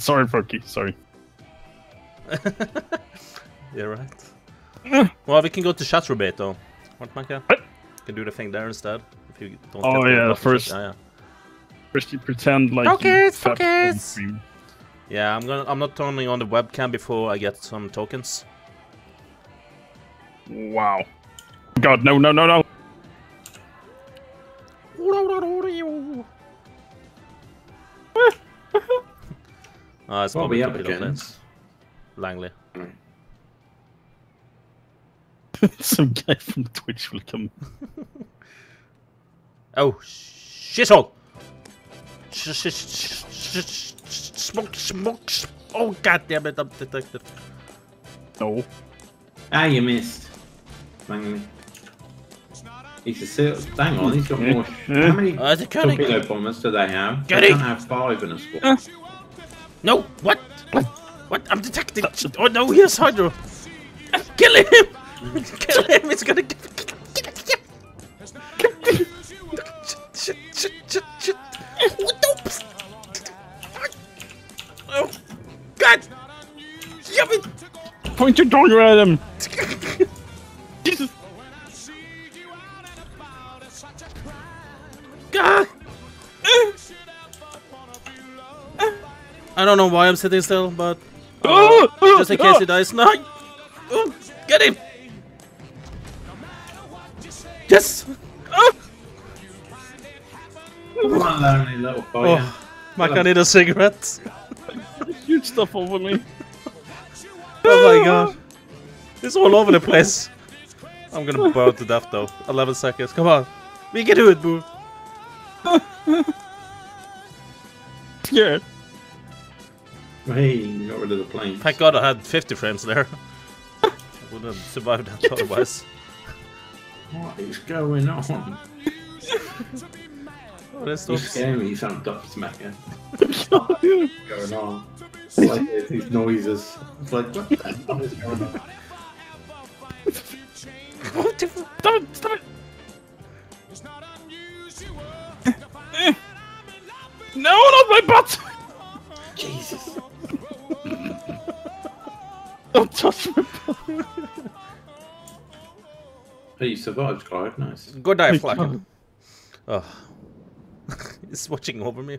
sorry, Perky. Sorry. yeah, right. well, we can go to Chaturbate though. What, Micah? What? can do the thing there instead. If you don't. Oh, get the yeah, first- Yeah, yeah. First, you pretend like Focus, you focus. Yeah, I'm gonna. I'm not turning on the webcam before I get some tokens. Wow. God, no, no, no, no. Oh, it's What are we probably up against? Langley. Some guy from Twitch will come. Oh, shithole! Sh- sh- sh- sh- sh- Smoke, smoke, sh- Oh, god damn it, I'm detected. No. Ah, you missed. Langley. He's a sil- Hang on, he's got more. How many Uh, torpedo bombers do they have? Get they it. don't have five in a squad. No, what? What? What? I'm detecting! Oh no, here's Hydro. Kill him! Kill him! It's gonna. Get, get, get. Shit, shit, shit, shit. What the? Oh, God! It! Point your dagger at him. Jesus. God! I don't know why I'm sitting still, but uh, just in case he dies. No! Oh, get him! Yes! Oh, Come on, lonely little boy. oh Mike, I need a cigarette. Huge stuff over me. Oh my god. It's all over the place. I'm gonna burn to death though. 11 seconds. Come on. We can do it, boo. Scared. Hey, you got rid of the plane. Thank god I had 50 frames there. I wouldn't have survived that otherwise. What is going on? Oh, this You stops. scare me, you sound Dr. Smacker. What's going on? It's like these noises. It's like, what the hell is going on? Stop it! Stop it! No, not my butt! Jesus. Don't touch my butt. Hey, you survived, Clive. Nice. Good day, Flack. Oh. He's watching over me.